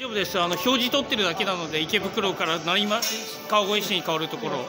丈夫です。あの表示取ってるだけなので池袋から成川越市に変わるところ。